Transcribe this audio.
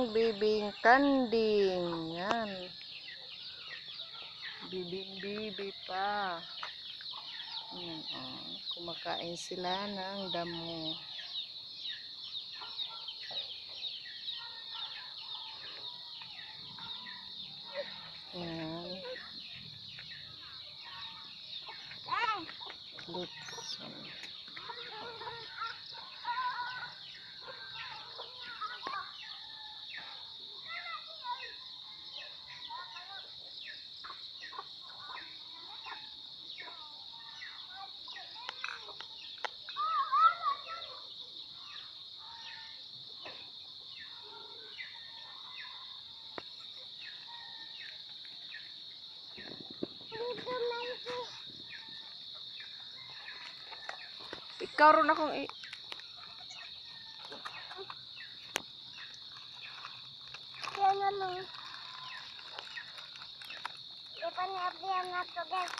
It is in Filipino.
ang bibing kanding. Yan. Bibing-bibi pa. Yan, oh. Kumakain sila ng damo. Yan. Lutson. Ikaw ron akong i... Ipan nga yan na to guys.